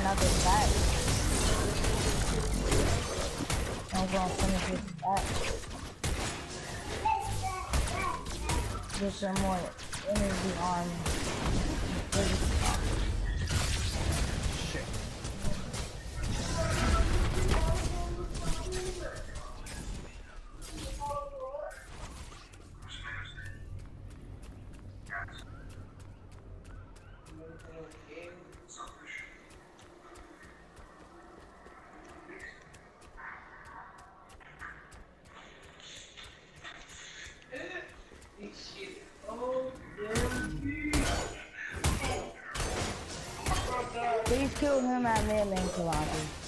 another attack. I'm gonna finish this attack. Get some more energy on. Kill him at mid lane,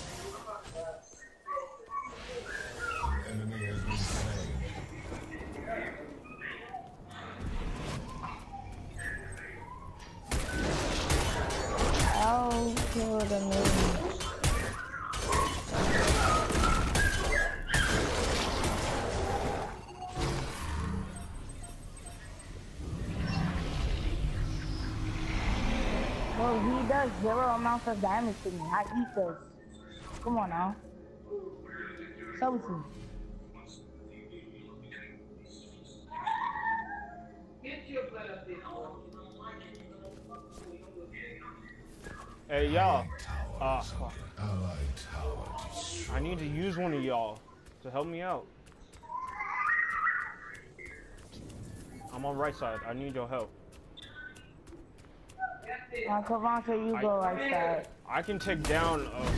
Does zero amounts of damage to me. I eat this. Come on now. So is he. Hey, y'all. Destroyed. I need to use one of y'all to help me out. I'm on right side. I need your help. Uh, Kavanta, you I- go right side. I can take down. Uh,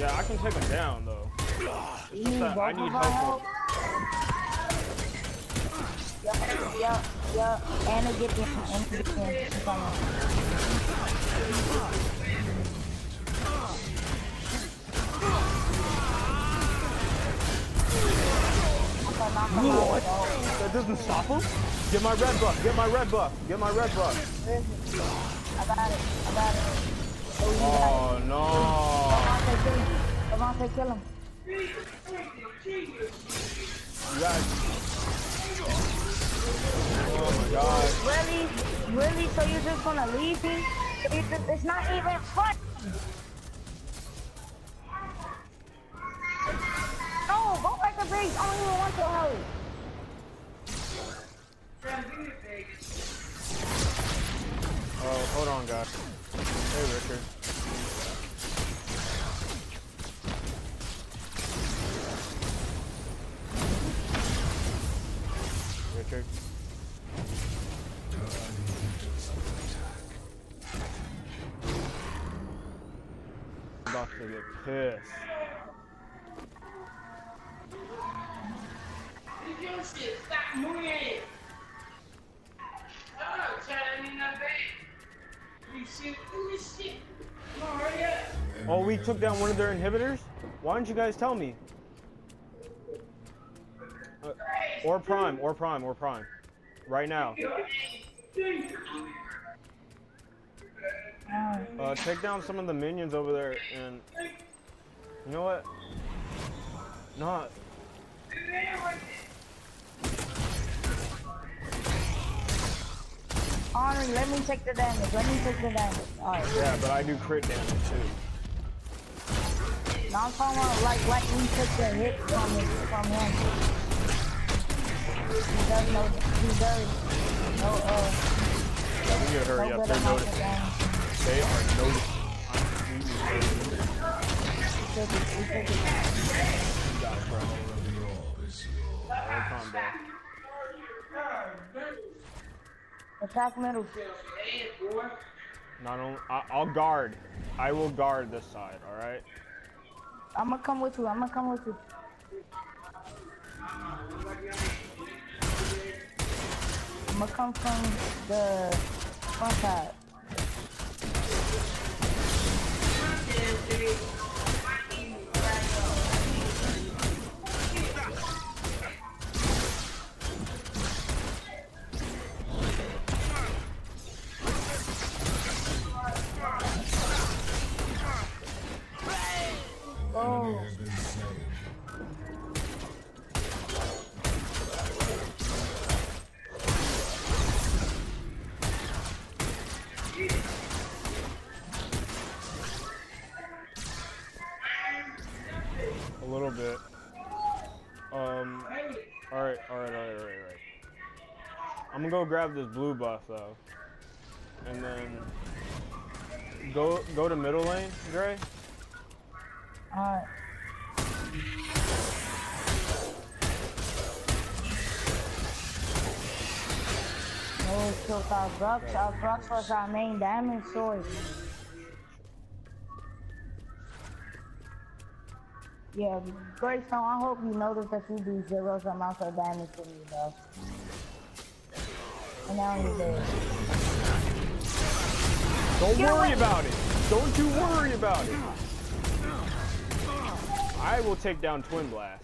yeah, I can take him down though. You just that I need help. Yup, yup, yup. And get in, get in. That doesn't stop him? Get my red buff. Get my red buff. Get my red buff. Where is it? I got it. I got it. Oh, you got Oh no. it. Kavanta, kill him. You guys. Oh my god. Really? Really? So you're just gonna leave me? It's, just- it's not even fun. No, go back to base. I don't even want your help. Oh, hold on, guys. Hey, Richard. Richard. I'm about to get pissed. Your shit, stop moving. Oh, Charlie, in that bag. You shit, do this shit. Come on, hurry up. Oh, we took down one of their inhibitors? Why don't you guys tell me? Uh, or Prime, or Prime, or Prime. Right now. Uh, take down some of the minions over there and... You know what? Not... Henri, let me take the damage. Let me take the damage. Alright. Yeah, but I do crit damage too. Now I'm talking about like like we took the hit from it, from him. He does know he does no uh Yeah, we gotta hurry no up. They're noticing. They are noticing. We took it, we took it. You got it, bro. The orb is yours. Alright, calm down. Attack middle. Not only... I, I'll guard. I will guard this side, alright? I'm gonna come with you. I'm gonna come with you. I'm gonna come from the front side. Go grab this blue buff though. And then go go to middle lane, Gray. Alright. No, we killed our Grux. Our Grux was our main damage source. Yeah, Greystone, I hope you notice that you do zero amounts of damage to me, though. And now you're dead. Don't Get worry away. about it. Don't you worry about it. I will take down Twinblast.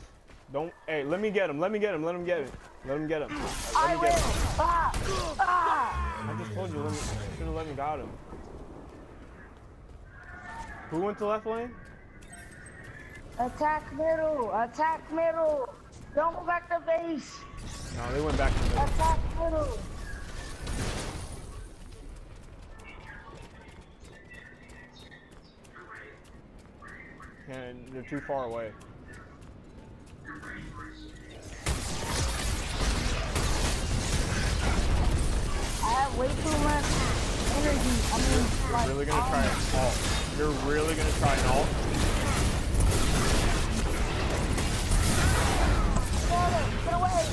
Don't. Hey, let me get him. Let me get him. Let him get him. Let him get him. I Let will! get him. Ah! Ah! I just told you. Let me. Should have let me got him. Who went to left lane? Attack middle! Attack middle! Don't go back to base! No, they went back to middle. Attack middle! And they're too far away. I have way too much energy. I mean, like, Really gonna try um, an alt. You're really gonna try an alt? Charlotte, Get away!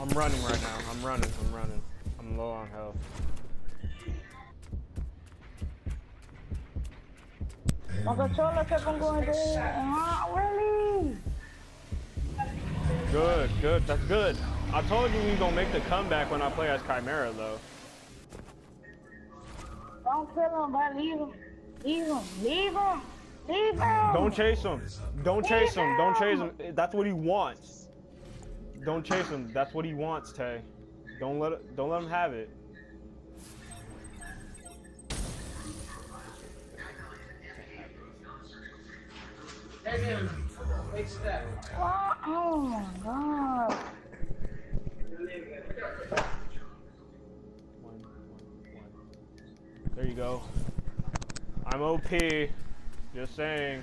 I'm running right now. I'm running. I'm running. I'm low on health. My controller kept on going dead. Huh? Really? Good, good. That's good. I told you we gonna make the comeback when I play as Khaimera, though. Don't kill him, but leave him. Leave him. Leave him. Leave him. Don't chase him. Don't chase him. Don't chase him. That's what he wants. Don't chase him. That's what he wants, Tay. Don't let it, don't let him have it. Him. Take step. What? Oh my god. There you go. I'm OP. Just saying.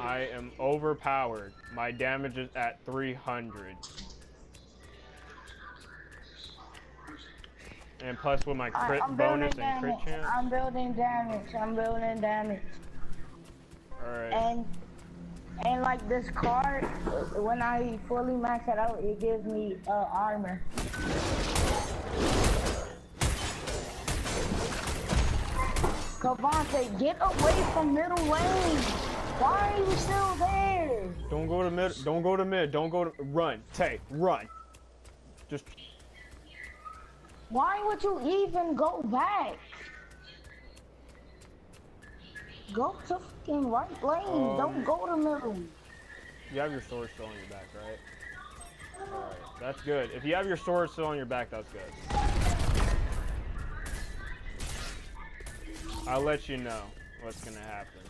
I am overpowered. My damage is at 300. And plus with my crit I'm bonus and crit chance. I'm building damage. I'm building damage. Alright. And and like this card, when I fully max it out, it gives me uh, armor. Cavante, get away from middle lane. Why are you still there? Don't go to mid. Don't go to mid. Don't go to run. Tay, run. Just Why would you even go back? Go to fucking right lane. Um, Don't go to middle. you have your sword still on your back, right? Alright, that's good. If you have your sword still on your back, that's good. I'll let you know what's gonna happen.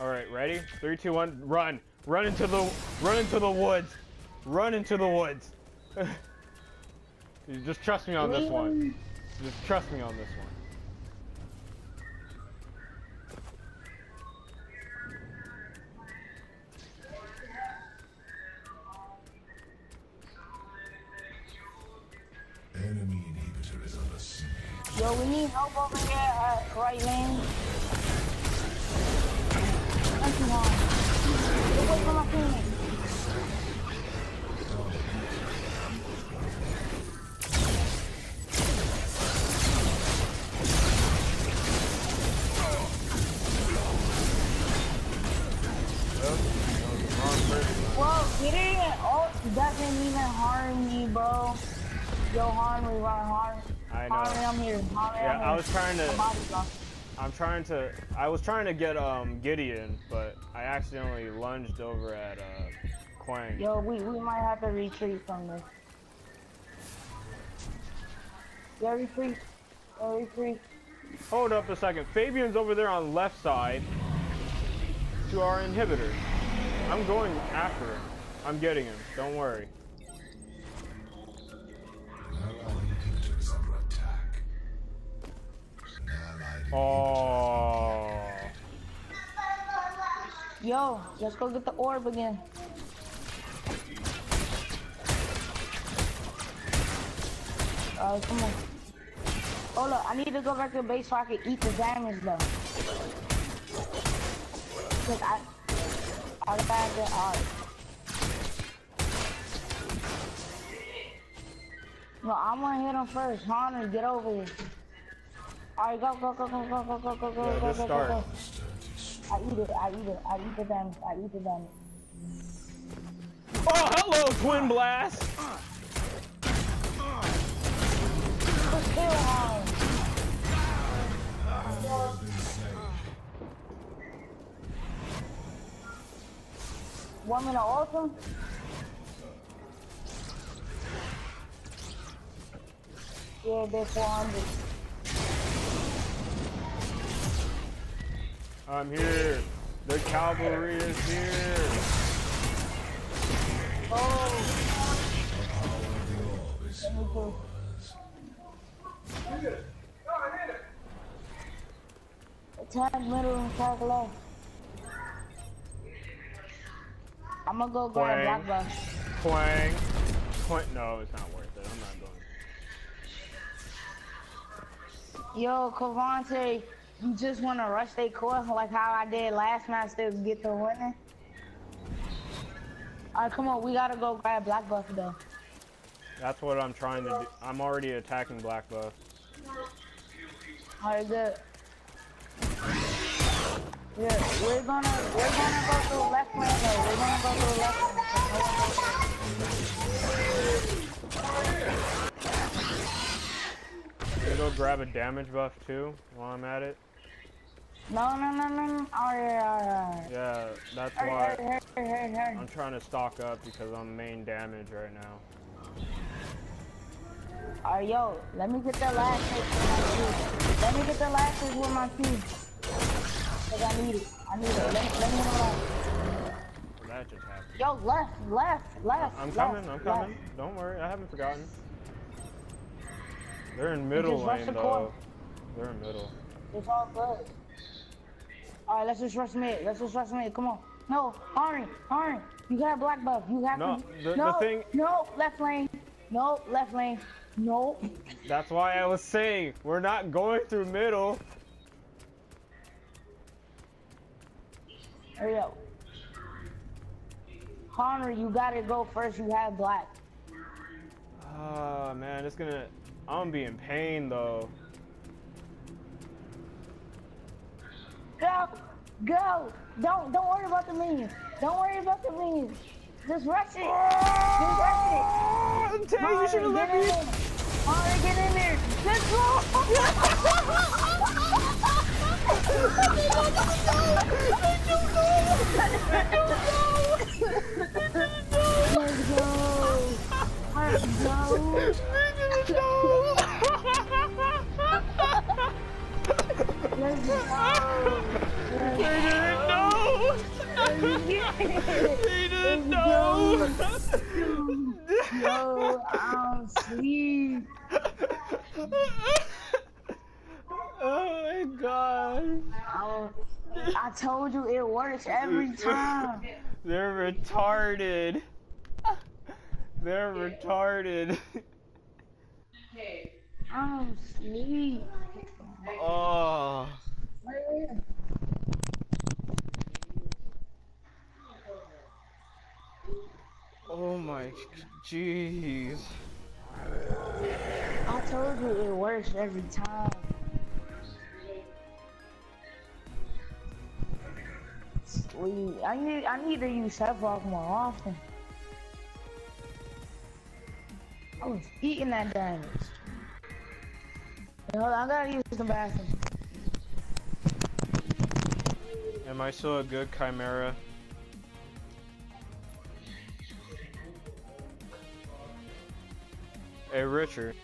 Alright, ready? Three, two, one, run! Run into the run into the woods! Run into the woods! You Just trust me on this one. Just trust me on this one. Enemy inhibitor is under siege. Yo, we need help over here at right lane. Thank you, Yo, harm me, I know. Harm me, I'm here. Harm me, Yeah, I'm here. I was trying to- I'm trying to. I was trying to get um Gideon, but I accidentally lunged over at uh Quang. Yo, we, we might have to retreat from this. Yeah, retreat. Yeah, retreat. Hold up a second. Fabian's over there on left side to our inhibitor. I'm going after him. I'm getting him. Don't worry. Oh. Yo, let's go get the orb again. Alright, come on. Oh look, I need to go back to base so I can eat the damage though. Cause I, I gotta get out. No, I'm gonna hit him first. Hunter, get over here. Alright, go, go, go, go, go, go, go, go, go, Yeah, go, go, start. go, go. I eat it, I eat it, I eat the damage, I eat the damage. Oh, hello, Twinblast. Let's kill him. Want me to ult him? Yeah, they're 400. I'm here. The cavalry is here. Oh, the orb is let me too. Attack middle and attack left. I'm gonna go grab black buff. Twang. Twang. No, it's not worth it. I'm not going. Yo, Cavante, you just wanna rush they core like how I did last match to get the winning? Alright, come on, we gotta go grab black buff though. That's what I'm trying to do. I'm already attacking Black Buff. Alright, good. Yeah, we're gonna we're gonna go to the left lane though. We're gonna go to the left lane. Can you go grab a damage buff too while I'm at it? No, no, no, no, no. Alright, alright. Yeah, that's why. I'm trying to stock up because I'm main damage right now. Alright, yo, let me get the last hit with my. Let me get the last hit with my team. Cause I need it. I need it. Let, let me get the last. So that just happened. Yo, left, left, left. I'm left, coming, I'm left. coming. Don't worry, I haven't forgotten. They're in middle lane the though. They're in middle. It's all good. Alright, let's just rush mid. Let's just rush mid. Come on. No, Harry, Harry, you got black buff. You have No, to. the- the thing- No, left lane. No, left lane. No. That's why I was saying we're not going through middle. Hurry up. Connor, you gotta go first. You have black. Ah man, it's gonna. I'm gonna be in pain though. Go, go. Don't don't worry about the minions. Don't worry about the minions. Just rush it. Just rush it. Ah, Tay, you Connor, should have in me. there. Connor, get in there. Let's go. Let's go. Let's go. They didn't know. Yo, I'm asleep. oh my god. I, I told you it works every time. They're retarded. They're retarded. Hey, I'm asleep. Oh. Oh my jeez. I told you it works every time. Sleep. I need I need to use Sephiroth more often. I was eating that damage. Hold on, I gotta use the bathroom. Am I still a good Khaimera? Hey Richard.